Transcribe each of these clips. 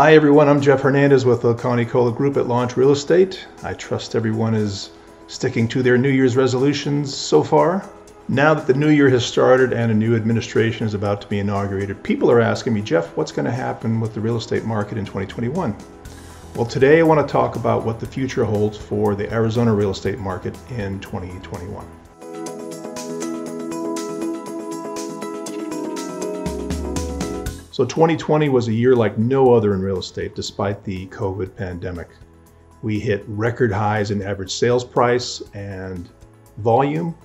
Hi everyone, I'm Jeff Hernandez with the Connie Colla Group at Launch Real Estate. I trust everyone is sticking to their New Year's resolutions so far. Now that the new year has started and a new administration is about to be inaugurated, people are asking me, Jeff, what's going to happen with the real estate market in 2021? Well, today I want to talk about what the future holds for the Arizona real estate market in 2021. So 2020 was a year like no other in real estate despite the COVID pandemic. We hit record highs in average sales price and volume,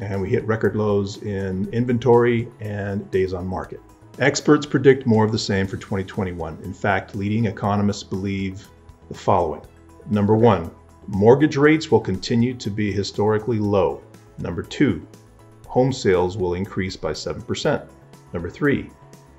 and we hit record lows in inventory and days on market. Experts predict more of the same for 2021. In fact, leading economists believe the following. Number one, mortgage rates will continue to be historically low. Number two, home sales will increase by 7%. Number three,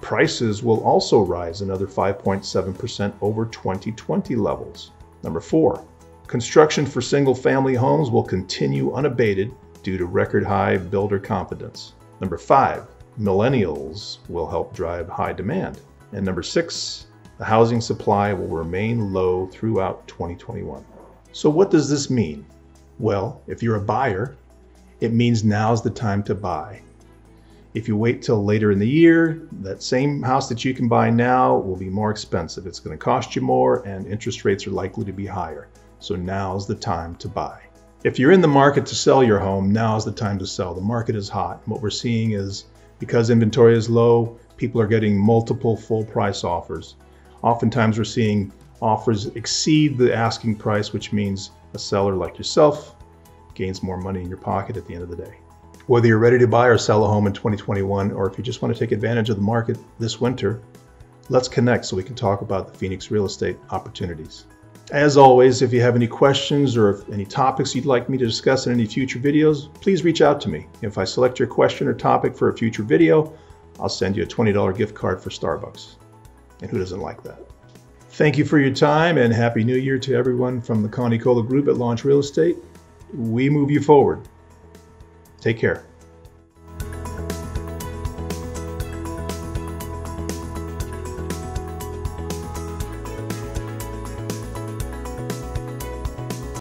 prices will also rise another 5.7% over 2020 levels. Number four, construction for single family homes will continue unabated due to record high builder confidence. Number five, millennials will help drive high demand. And number six, the housing supply will remain low throughout 2021. So, what does this mean? Well, if you're a buyer, it means now's the time to buy. If you wait till later in the year, that same house that you can buy now will be more expensive. It's going to cost you more, and interest rates are likely to be higher. So, now's the time to buy. If you're in the market to sell your home, now's the time to sell. The market is hot. What we're seeing is because inventory is low, people are getting multiple full price offers. Oftentimes, we're seeing offers exceed the asking price, which means a seller like yourself gains more money in your pocket at the end of the day. Whether you're ready to buy or sell a home in 2021, or if you just want to take advantage of the market this winter, let's connect so we can talk about the Phoenix real estate opportunities. As always, if you have any questions or any topics you'd like me to discuss in any future videos, please reach out to me. If I select your question or topic for a future video, I'll send you a $20 gift card for Starbucks. And who doesn't like that? Thank you for your time and Happy New Year to everyone from the Connie Colla Group at Launch Real Estate. We move you forward. Take care.